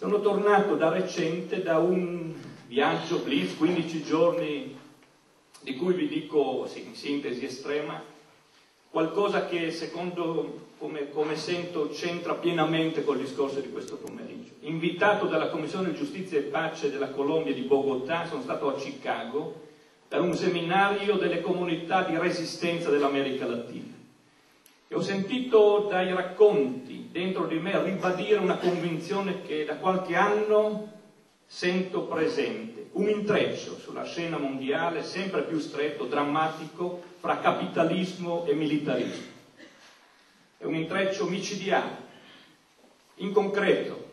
Sono tornato da recente da un viaggio blitz, 15 giorni, di cui vi dico in sintesi estrema, qualcosa che secondo come, come, sento c'entra pienamente col discorso di questo pomeriggio. Invitato dalla Commissione Giustizia e Pace della Colombia di Bogotà, sono stato a Chicago per un seminario delle comunità di resistenza dell'America Latina. E ho sentito dai racconti dentro di me ribadire una convinzione che da qualche anno sento presente, un intreccio sulla scena mondiale sempre più stretto, drammatico, fra capitalismo e militarismo. È un intreccio micidiale, in concreto.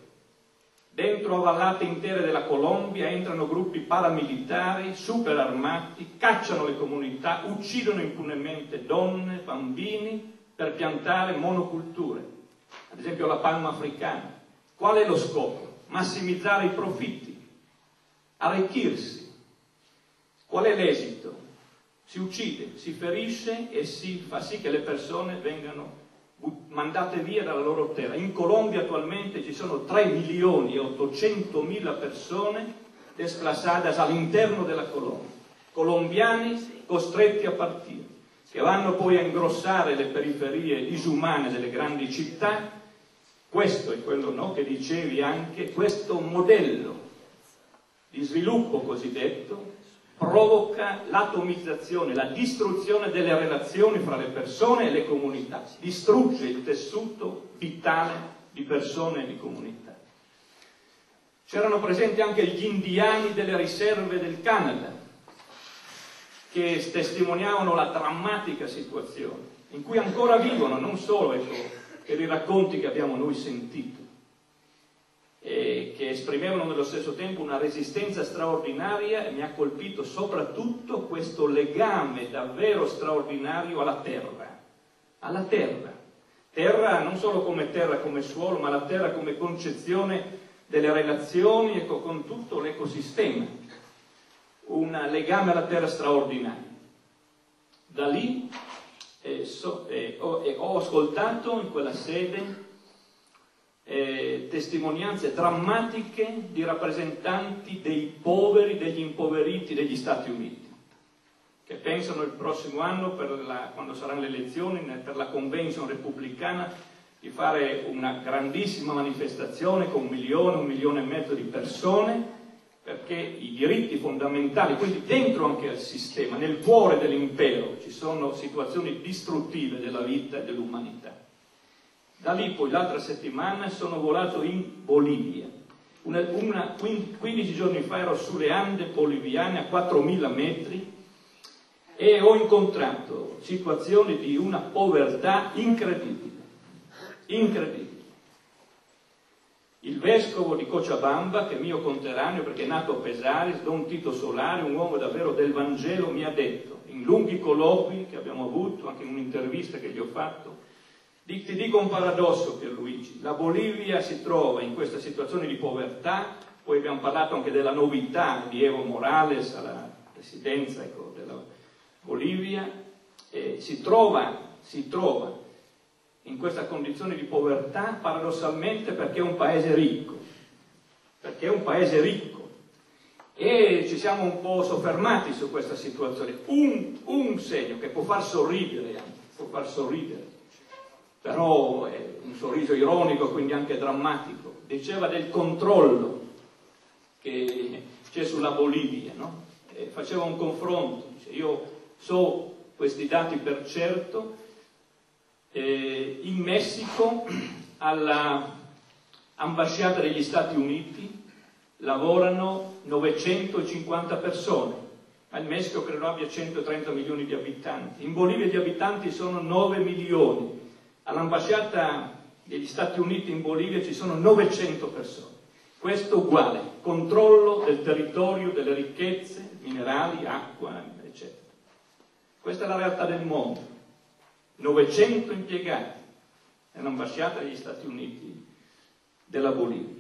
Dentro vallate intere della Colombia entrano gruppi paramilitari, super armati, cacciano le comunità, uccidono impunemente donne, bambini, per piantare monoculture, ad esempio la palma africana. Qual è lo scopo? Massimizzare i profitti, arricchirsi. Qual è l'esito? Si uccide, si ferisce e si fa sì che le persone vengano mandate via dalla loro terra. In Colombia attualmente ci sono 3 milioni e 800 mila persone desplazadas all'interno della Colombia, colombiani costretti a partire che vanno poi a ingrossare le periferie disumane delle grandi città, questo è quello no, che dicevi anche, questo modello di sviluppo cosiddetto provoca l'atomizzazione, la distruzione delle relazioni fra le persone e le comunità, distrugge il tessuto vitale di persone e di comunità. C'erano presenti anche gli indiani delle riserve del Canada, che testimoniavano la drammatica situazione in cui ancora vivono, non solo ecco, per i racconti che abbiamo noi sentito, e che esprimevano nello stesso tempo una resistenza straordinaria e mi ha colpito soprattutto questo legame davvero straordinario alla terra, alla terra. Terra non solo come terra, come suolo, ma la terra come concezione delle relazioni e con tutto l'ecosistema un legame alla terra straordinario. Da lì eh, so, eh, ho, eh, ho, ascoltato in quella sede eh, testimonianze drammatiche di rappresentanti dei poveri, degli impoveriti degli Stati Uniti, che pensano il prossimo anno, la, quando saranno le elezioni, per la convention repubblicana, di fare una grandissima manifestazione con un milione, un milione e mezzo di persone perché i diritti fondamentali, quindi dentro anche al sistema, nel cuore dell'impero, ci sono situazioni distruttive della vita e dell'umanità. Da lì poi l'altra settimana sono volato in Bolivia. Una, una, 15 giorni fa ero sulle Ande boliviane a 4.000 metri e ho incontrato situazioni di una povertà incredibile, incredibile il vescovo di Cochabamba, che è mio conterraneo perché è nato a Pesaris, Don Tito Solari, un uomo davvero del Vangelo, mi ha detto, in lunghi colloqui che abbiamo avuto, anche in un'intervista che gli ho fatto, ti dico un paradosso Pierluigi, la Bolivia si trova in questa situazione di povertà, poi abbiamo parlato anche della novità di Evo Morales alla presidenza ecco, della Bolivia, eh, si trova, si trova in questa condizione di povertà paradossalmente perché è un paese ricco, perché è un paese ricco. E ci siamo un po' soffermati su questa situazione. Un, un segno che può far sorridere, può far sorridere, però è un sorriso ironico, quindi anche drammatico, diceva del controllo che c'è sulla Bolivia, no? faceva un confronto, dice, io so questi dati per certo, eh, in Messico all'ambasciata degli Stati Uniti lavorano 950 persone, ma il Messico credo abbia 130 milioni di abitanti, in Bolivia gli abitanti sono 9 milioni, all'ambasciata degli Stati Uniti in Bolivia ci sono 900 persone. Questo uguale, controllo del territorio, delle ricchezze, minerali, acqua, eccetera. Questa è la realtà del mondo. 900 impiegati nell'ambasciata degli Stati Uniti della Bolivia.